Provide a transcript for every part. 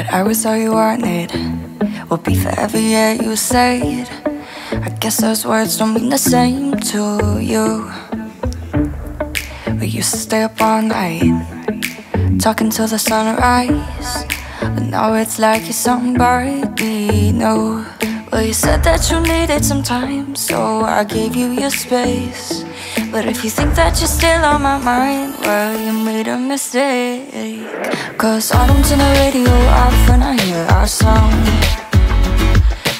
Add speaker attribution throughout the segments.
Speaker 1: But I was all you wanted. We'll be forever, yeah, you said. I guess those words don't mean the same to you. We used to stay up all night, talking till the sunrise. But now it's like you're somebody new. Well, you said that you needed some time, so I gave you your space. But if you think that you're still on my mind, well, you made a mistake. Cause I don't turn the radio off when I hear our song.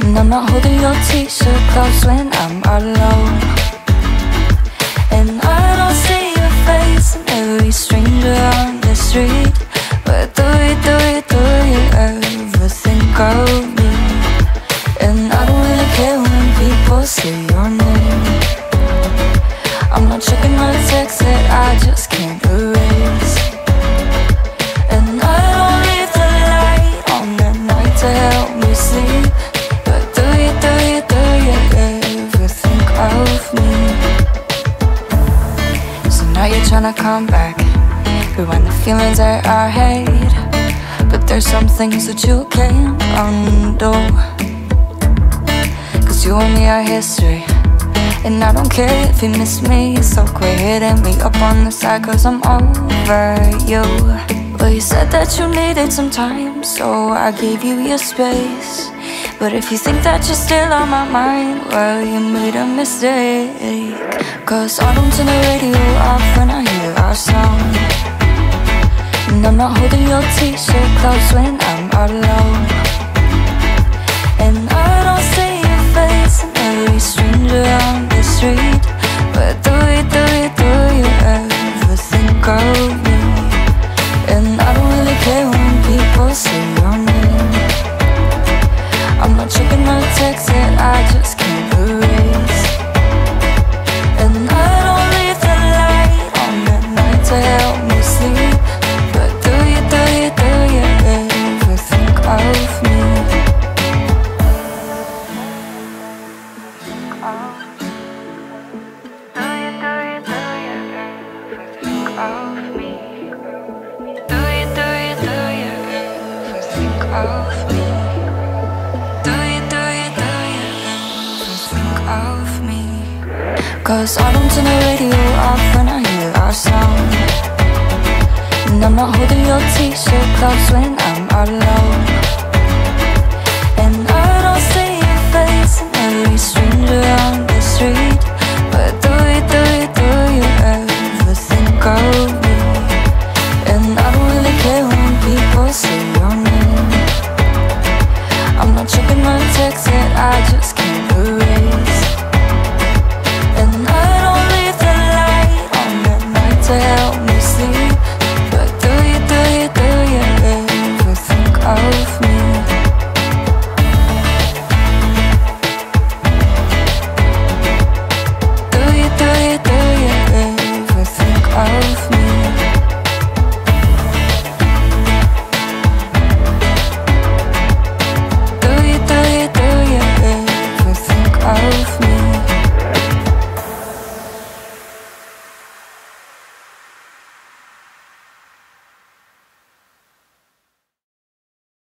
Speaker 1: And I'm not holding your t-shirt close when I'm alone. And I don't see your face in every stranger on the street. And I don't really care when people say your name. I'm not checking my texts that I just can't erase. And I don't leave the light on at night to help me sleep. But do you, do you, do you ever think of me? So now you're trying to come back, rewind the feelings that I hate. But there's some things that you can't undo. You and me are history. And I don't care if you miss me So quit hitting me up on the side Cause I'm over you. Well, you said that you needed some time So I gave you your space. But if you think that you're still on my mind Well, you made a mistake. Cause I don't turn the radio off when I hear our song. And I'm not holding your t-shirt close when I'm alone Cause I don't turn the radio off when I hear our song And I'm not holding your t-shirt close when I'm alone